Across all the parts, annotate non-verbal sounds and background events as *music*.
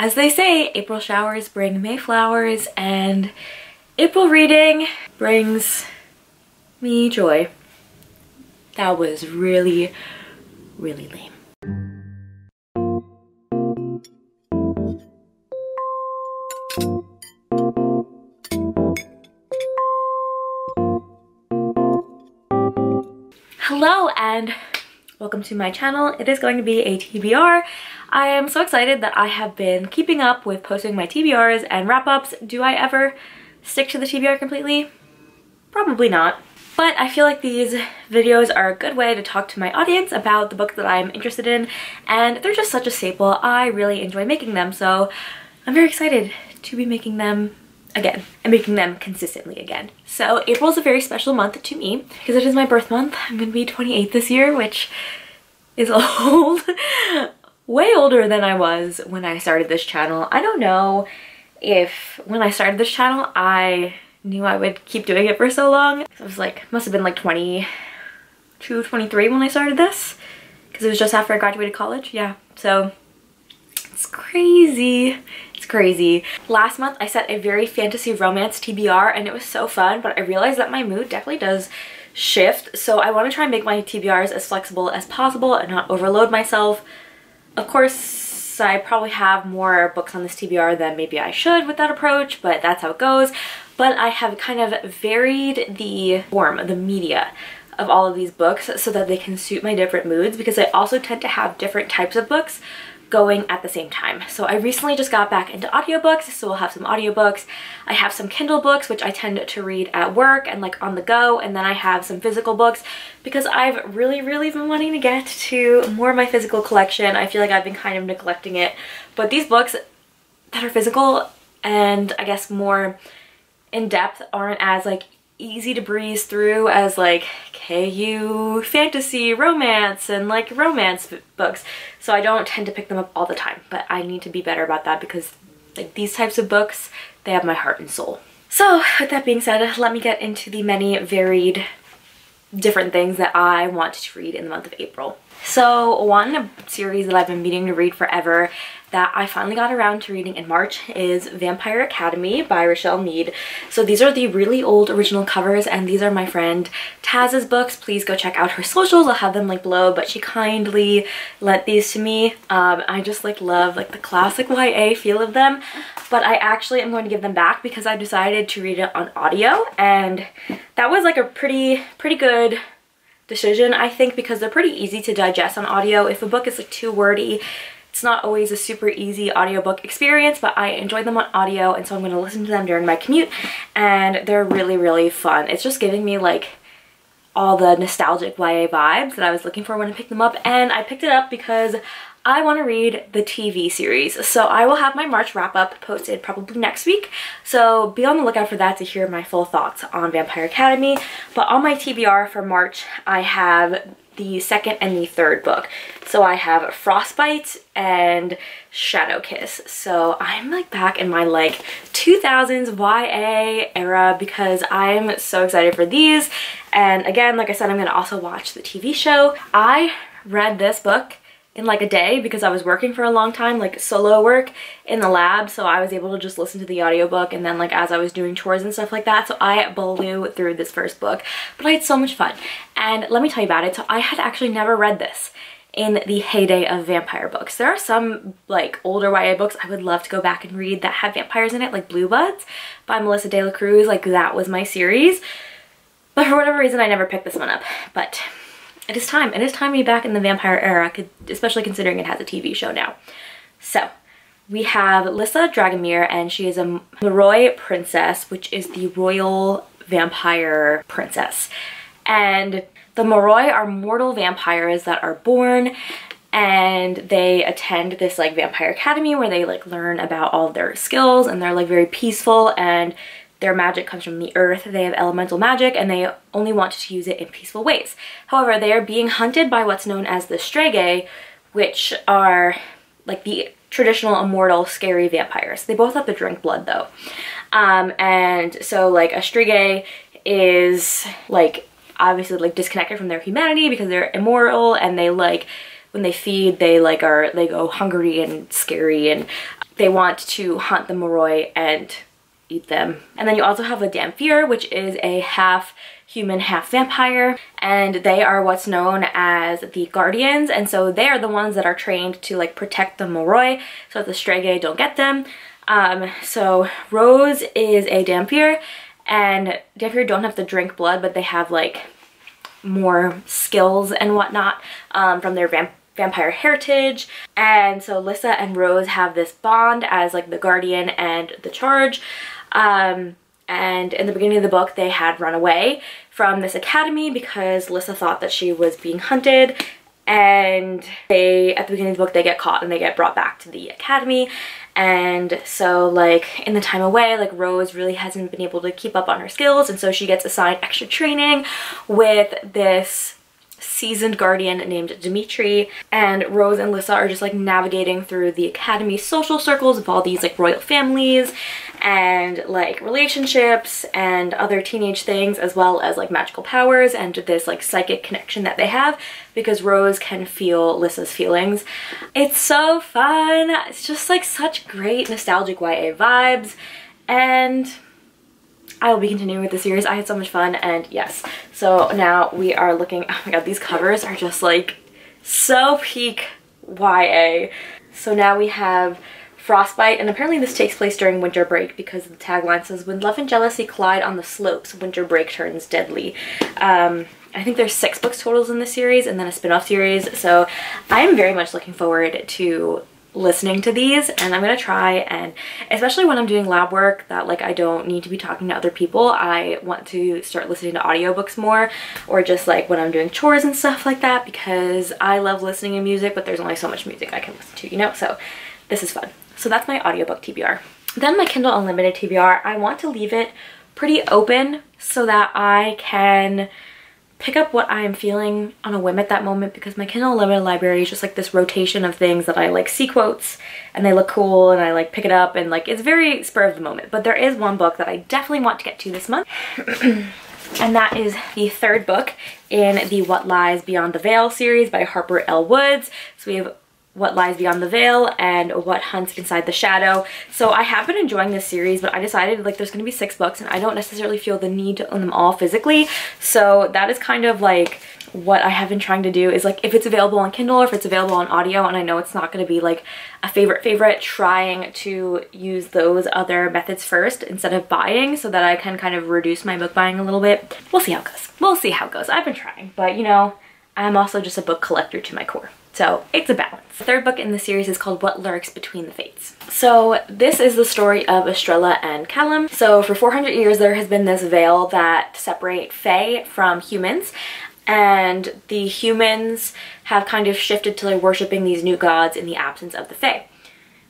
As they say, April showers bring May flowers and April reading brings me joy. That was really, really lame. Hello and welcome to my channel. It is going to be a TBR. I am so excited that I have been keeping up with posting my TBRs and wrap-ups. Do I ever stick to the TBR completely? Probably not. But I feel like these videos are a good way to talk to my audience about the book that I'm interested in and they're just such a staple. I really enjoy making them so I'm very excited to be making them again and making them consistently again. So April is a very special month to me because it is my birth month. I'm gonna be 28 this year, which is *laughs* old. Way older than I was when I started this channel. I don't know if when I started this channel, I knew I would keep doing it for so long. I was like, must have been like 22, 23 when I started this because it was just after I graduated college. Yeah, so it's crazy crazy. Last month I set a very fantasy romance TBR and it was so fun, but I realized that my mood definitely does shift. So I want to try and make my TBRs as flexible as possible and not overload myself. Of course, I probably have more books on this TBR than maybe I should with that approach, but that's how it goes. But I have kind of varied the form, the media of all of these books so that they can suit my different moods because I also tend to have different types of books going at the same time. So I recently just got back into audiobooks, so we'll have some audiobooks. I have some Kindle books, which I tend to read at work and like on the go, and then I have some physical books because I've really, really been wanting to get to more of my physical collection. I feel like I've been kind of neglecting it, but these books that are physical and I guess more in depth aren't as like easy to breeze through as like KU fantasy romance and like romance books. So I don't tend to pick them up all the time, but I need to be better about that because like these types of books, they have my heart and soul. So with that being said, let me get into the many varied different things that I want to read in the month of April. So one a series that I've been meaning to read forever that I finally got around to reading in March is Vampire Academy by Richelle Mead. So these are the really old original covers and these are my friend Taz's books. Please go check out her socials. I'll have them linked below but she kindly lent these to me. Um, I just like love like the classic YA feel of them but I actually am going to give them back because I decided to read it on audio and that was like a pretty pretty good decision I think because they're pretty easy to digest on audio. If a book is like too wordy it's not always a super easy audiobook experience, but I enjoy them on audio and so I'm going to listen to them during my commute and they're really, really fun. It's just giving me like all the nostalgic YA vibes that I was looking for when I picked them up and I picked it up because I want to read the TV series. So I will have my March wrap up posted probably next week. So be on the lookout for that to hear my full thoughts on Vampire Academy. But on my TBR for March, I have the second and the third book. So I have Frostbite and Shadow Kiss. So I'm like back in my like 2000s YA era because I'm so excited for these. And again, like I said, I'm gonna also watch the TV show. I read this book in like a day because I was working for a long time, like solo work in the lab. So I was able to just listen to the audiobook and then like as I was doing chores and stuff like that. So I blew through this first book, but I had so much fun. And let me tell you about it. So I had actually never read this in the heyday of vampire books. There are some like older YA books I would love to go back and read that have vampires in it, like Blue Bloods by Melissa De La Cruz. Like that was my series. But for whatever reason, I never picked this one up. But it is time. It is time to be back in the vampire era, especially considering it has a TV show now. So, we have Lissa Dragomir, and she is a Moroi princess, which is the royal vampire princess. And the Moroi are mortal vampires that are born and they attend this like vampire academy where they like learn about all their skills and they're like very peaceful and their magic comes from the earth. They have elemental magic and they only want to use it in peaceful ways. However, they are being hunted by what's known as the Strigoi, which are like the traditional immortal scary vampires. They both have to drink blood though. Um, and so like a Strigoi is like obviously like disconnected from their humanity because they're immortal and they like when they feed they like are they go hungry and scary and they want to hunt the Moroi and eat them. And then you also have a Dhampir, which is a half human, half vampire, and they are what's known as the guardians, and so they are the ones that are trained to like protect the Moroi so that the Strigoi don't get them. Um, so Rose is a Dhampir, and Dhampir don't have to drink blood, but they have like more skills and whatnot um, from their vamp vampire heritage. And so Lissa and Rose have this bond as like the guardian and the charge um, and in the beginning of the book they had run away from this academy because Lissa thought that she was being hunted. And they at the beginning of the book they get caught and they get brought back to the academy. And so like in the time away like Rose really hasn't been able to keep up on her skills. And so she gets assigned extra training with this seasoned guardian named Dimitri and Rose and Lissa are just like navigating through the academy social circles of all these like royal families and like relationships and other teenage things as well as like magical powers and this like psychic connection that they have because Rose can feel Lissa's feelings. It's so fun. It's just like such great nostalgic YA vibes and I will be continuing with the series. I had so much fun and yes. So now we are looking, oh my god, these covers are just like so peak YA. So now we have Frostbite, and apparently this takes place during winter break because the tagline says, when love and jealousy collide on the slopes, winter break turns deadly. Um, I think there's six books totals in the series and then a spin-off series, so I am very much looking forward to listening to these and I'm gonna try and especially when I'm doing lab work that like I don't need to be talking to other people I want to start listening to audiobooks more or just like when I'm doing chores and stuff like that because I love listening to music but there's only so much music I can listen to you know? So this is fun. So that's my audiobook TBR then my Kindle Unlimited TBR I want to leave it pretty open so that I can pick up what I'm feeling on a whim at that moment because my Kindle Unlimited library is just like this rotation of things that I like see quotes and they look cool and I like pick it up and like it's very spur of the moment. But there is one book that I definitely want to get to this month. *clears throat* and that is the third book in the What Lies Beyond the Veil series by Harper L. Woods. So we have what Lies Beyond the Veil and What Hunts Inside the Shadow. So I have been enjoying this series, but I decided like there's to be six books and I don't necessarily feel the need to own them all physically. So that is kind of like what I have been trying to do is like if it's available on Kindle or if it's available on audio and I know it's not going to be like a favorite favorite trying to use those other methods first instead of buying so that I can kind of reduce my book buying a little bit. We'll see how it goes. We'll see how it goes. I've been trying but you know I'm also just a book collector to my core. So it's a balance. The third book in the series is called What Lurks Between the Fates. So this is the story of Estrella and Caelum. So for 400 years there has been this veil that separate Fae from humans and the humans have kind of shifted to like worshipping these new gods in the absence of the Fae.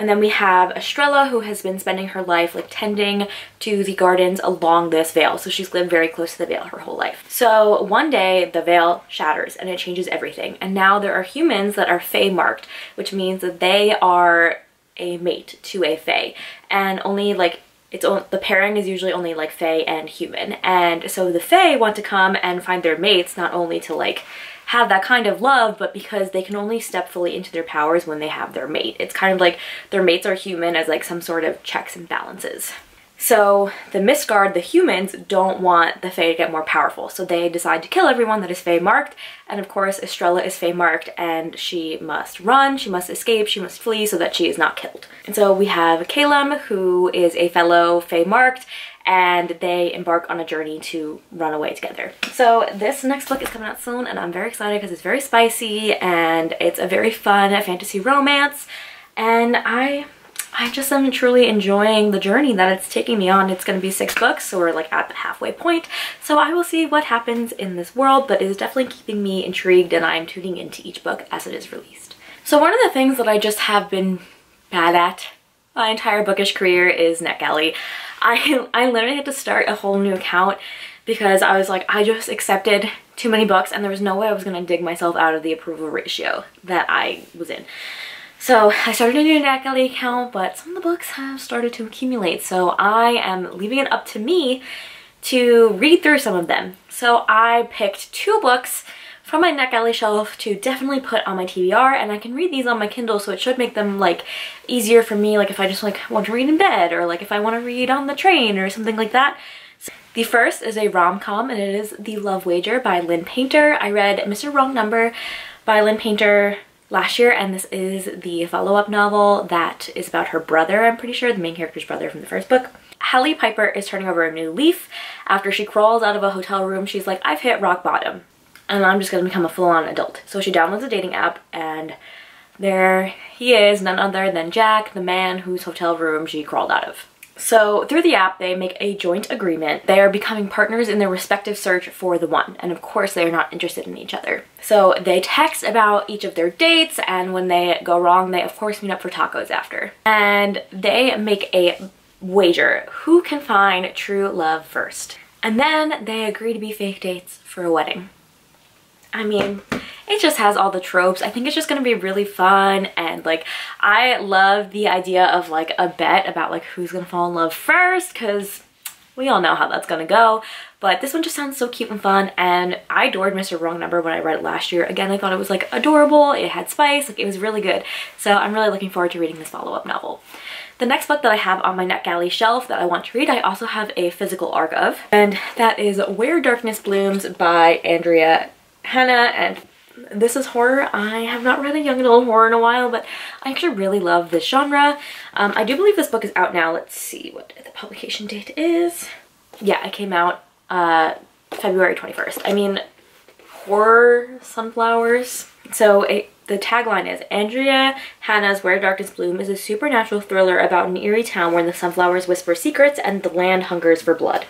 And then we have Estrella who has been spending her life like tending to the gardens along this veil. So she's lived very close to the veil her whole life. So one day the veil shatters and it changes everything. And now there are humans that are Fae marked, which means that they are a mate to a Fae. And only like it's only, the pairing is usually only like Fae and human. And so the Fae want to come and find their mates not only to like have that kind of love, but because they can only step fully into their powers when they have their mate. It's kind of like their mates are human as like some sort of checks and balances. So the Mistguard, the humans, don't want the Fae to get more powerful, so they decide to kill everyone that is Fae marked, and of course Estrella is Fae marked and she must run, she must escape, she must flee so that she is not killed. And so we have Caelum, who is a fellow Fae marked, and they embark on a journey to run away together. So this next book is coming out soon and I'm very excited because it's very spicy and it's a very fun fantasy romance. And I I just am truly enjoying the journey that it's taking me on. It's going to be six books, so we're like at the halfway point. So I will see what happens in this world, but it is definitely keeping me intrigued and I'm tuning into each book as it is released. So one of the things that I just have been bad at my entire bookish career is NetGalley. I, *laughs* I literally had to start a whole new account because I was like, I just accepted too many books and there was no way I was going to dig myself out of the approval ratio that I was in. So I started a new NetGalley account, but some of the books have started to accumulate. So I am leaving it up to me to read through some of them. So I picked two books from my NetGalley shelf to definitely put on my TBR and I can read these on my Kindle so it should make them like easier for me like if I just like want to read in bed or like if I want to read on the train or something like that. The first is a rom-com and it is The Love Wager by Lynn Painter. I read Mr. Wrong Number by Lynn Painter last year and this is the follow-up novel that is about her brother I'm pretty sure the main character's brother from the first book. Hallie Piper is turning over a new leaf. After she crawls out of a hotel room she's like I've hit rock bottom and I'm just gonna become a full-on adult. So she downloads a dating app and there he is none other than Jack the man whose hotel room she crawled out of so through the app, they make a joint agreement. They are becoming partners in their respective search for the one. And of course, they are not interested in each other. So they text about each of their dates. And when they go wrong, they of course meet up for tacos after. And they make a wager. Who can find true love first? And then they agree to be fake dates for a wedding. I mean, it just has all the tropes. I think it's just gonna be really fun and like I love the idea of like a bet about like who's gonna fall in love first because we all know how that's gonna go. But this one just sounds so cute and fun and I adored Mr. Wrong Number when I read it last year. Again, I thought it was like adorable, it had spice, like it was really good. So I'm really looking forward to reading this follow-up novel. The next book that I have on my NetGalley shelf that I want to read, I also have a physical ARC of, and that is Where Darkness Blooms by Andrea Hannah and this is horror. I have not read a young adult horror in a while, but I actually really love this genre. Um, I do believe this book is out now. Let's see what the publication date is. Yeah, it came out uh, February 21st. I mean, horror sunflowers. So it, the tagline is, Andrea Hannah's Where Darkness Bloom is a supernatural thriller about an eerie town where the sunflowers whisper secrets and the land hungers for blood.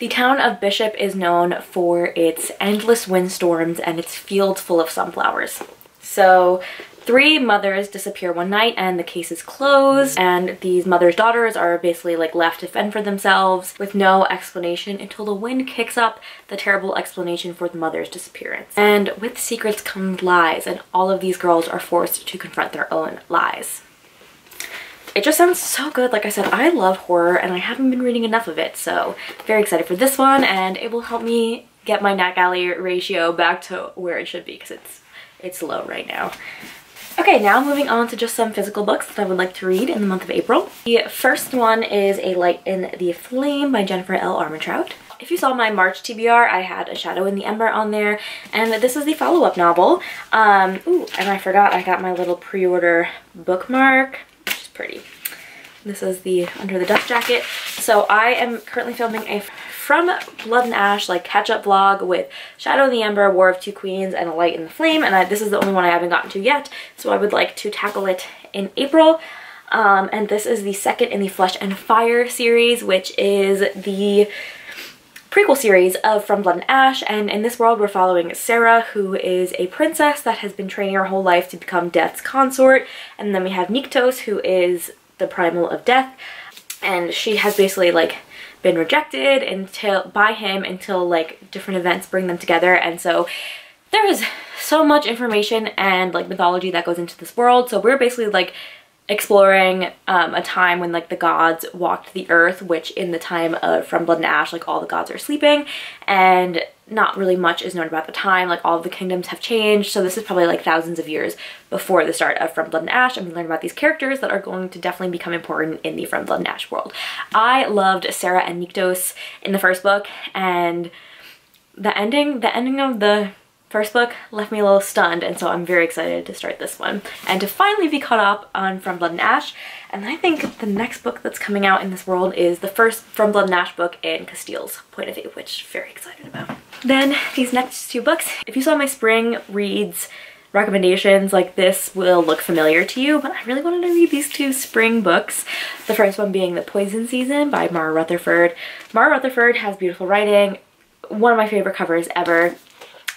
The town of Bishop is known for its endless windstorms and its fields full of sunflowers. So three mothers disappear one night and the case is closed and these mothers' daughters are basically like left to fend for themselves with no explanation until the wind kicks up the terrible explanation for the mother's disappearance. And with secrets come lies and all of these girls are forced to confront their own lies it just sounds so good. Like I said, I love horror and I haven't been reading enough of it. So very excited for this one and it will help me get my NetGalley ratio back to where it should be because it's, it's low right now. Okay, now moving on to just some physical books that I would like to read in the month of April. The first one is A Light in the Flame by Jennifer L. Armentrout. If you saw my March TBR, I had A Shadow in the Ember on there, and this is the follow-up novel. Um, ooh, and I forgot I got my little pre-order bookmark pretty. This is the Under the Dust jacket. So I am currently filming a From Blood and Ash like catch-up vlog with Shadow in the Ember, War of Two Queens, and A Light in the Flame. And I, this is the only one I haven't gotten to yet. So I would like to tackle it in April. Um, and this is the second in the Flesh and Fire series, which is the prequel series of From Blood and Ash and in this world we're following Sera who is a princess that has been training her whole life to become Death's consort and then we have Nyktos who is the primal of death and she has basically like been rejected until by him until like different events bring them together and so there is so much information and like mythology that goes into this world so we're basically like exploring um, a time when like the gods walked the earth, which in the time of From Blood and Ash, like all the gods are sleeping and not really much is known about the time. Like all of the kingdoms have changed. So this is probably like thousands of years before the start of From Blood and Ash and we learn about these characters that are going to definitely become important in the From Blood and Ash world. I loved Sera and Nyktos in the first book and the ending, the ending of the first book left me a little stunned and so I'm very excited to start this one and to finally be caught up on From Blood and Ash and I think the next book that's coming out in this world is the first From Blood and Ash book in Casteel's point of view which very excited about. Then these next two books, if you saw my spring reads recommendations like this will look familiar to you, but I really wanted to read these two spring books. The first one being The Poison Season by Mara Rutherford. Mara Rutherford has beautiful writing, one of my favorite covers ever.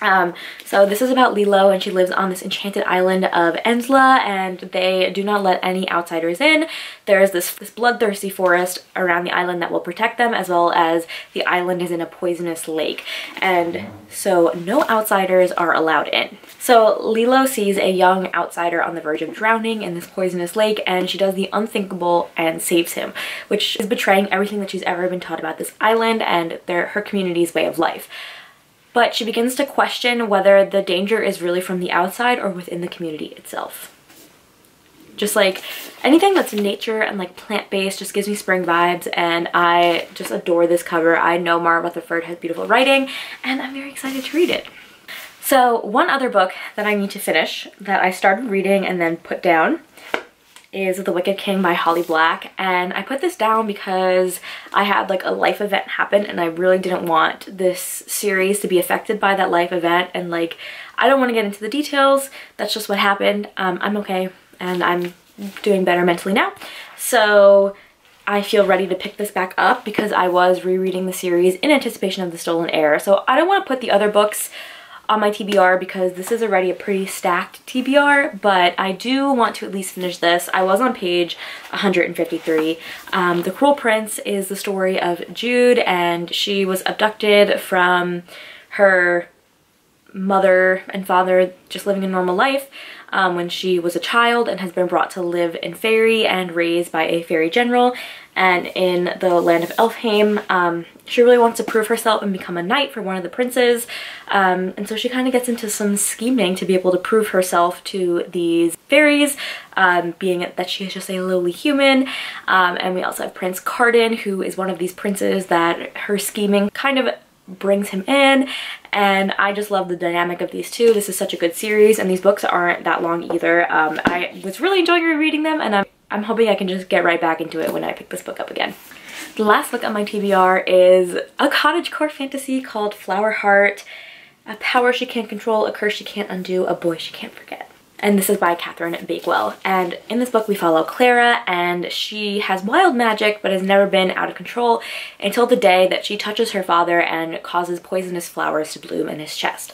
Um, so this is about Leelo and she lives on this enchanted island of Endla and they do not let any outsiders in. There's this, this bloodthirsty forest around the island that will protect them as well as the island is in a poisonous lake and so no outsiders are allowed in. So Leelo sees a young outsider on the verge of drowning in this poisonous lake and she does the unthinkable and saves him which is betraying everything that she's ever been taught about this island and their, her community's way of life. But she begins to question whether the danger is really from the outside or within the community itself. Just like anything that's nature and like plant-based just gives me spring vibes and I just adore this cover. I know Mara Rutherford has beautiful writing and I'm very excited to read it. So one other book that I need to finish that I started reading and then put down is The Wicked King by Holly Black and I put this down because I had like a life event happen and I really didn't want this series to be affected by that life event and like I don't want to get into the details. That's just what happened. Um, I'm okay and I'm doing better mentally now. So I feel ready to pick this back up because I was rereading the series in anticipation of The Stolen Heir. So I don't want to put the other books on my TBR because this is already a pretty stacked TBR, but I do want to at least finish this. I was on page 153. Um, the Cruel Prince is the story of Jude and she was abducted from her mother and father just living a normal life um, when she was a child and has been brought to live in Faerie and raised by a fairy general and in the land of Elfhame. Um, she really wants to prove herself and become a knight for one of the princes. Um, and so she kind of gets into some scheming to be able to prove herself to these fairies, um, being that she is just a lowly human. Um, and we also have Prince Cardan, who is one of these princes that her scheming kind of brings him in and I just love the dynamic of these two. This is such a good series and these books aren't that long either. Um, I was really enjoying rereading them and I'm, I'm hoping I can just get right back into it when I pick this book up again. The last book on my TBR is a cottagecore fantasy called Flowerheart. A power she can't control, a curse she can't undo, a boy she can't forget and this is by Catherine Bakewell. And in this book we follow Clara and she has wild magic but has never been out of control until the day that she touches her father and causes poisonous flowers to bloom in his chest.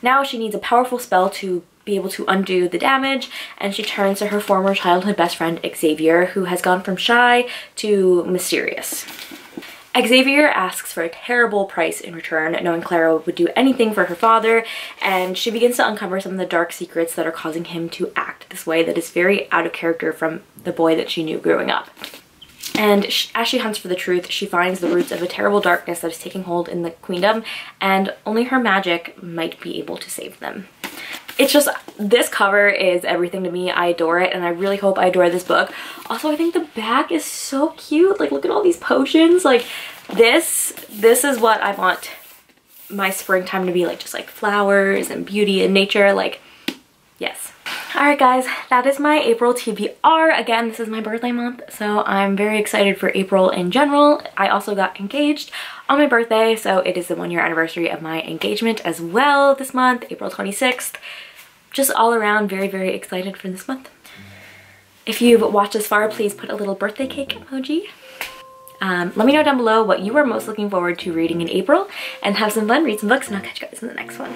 Now she needs a powerful spell to be able to undo the damage and she turns to her former childhood best friend Xavier who has gone from shy to mysterious. Xavier asks for a terrible price in return, knowing Clara would do anything for her father, and she begins to uncover some of the dark secrets that are causing him to act this way that is very out of character from the boy that she knew growing up. And as she hunts for the truth, she finds the roots of a terrible darkness that is taking hold in the queendom, and only her magic might be able to save them it's just this cover is everything to me. I adore it and i really hope i adore this book. Also i think the back is so cute. Like look at all these potions. Like this this is what i want my springtime to be like just like flowers and beauty and nature. Like yes all right guys that is my april tbr again this is my birthday month so i'm very excited for april in general i also got engaged on my birthday so it is the one year anniversary of my engagement as well this month april 26th just all around very, very excited for this month. If you've watched this far, please put a little birthday cake emoji. Um, let me know down below what you are most looking forward to reading in April and have some fun, read some books, and I'll catch you guys in the next one.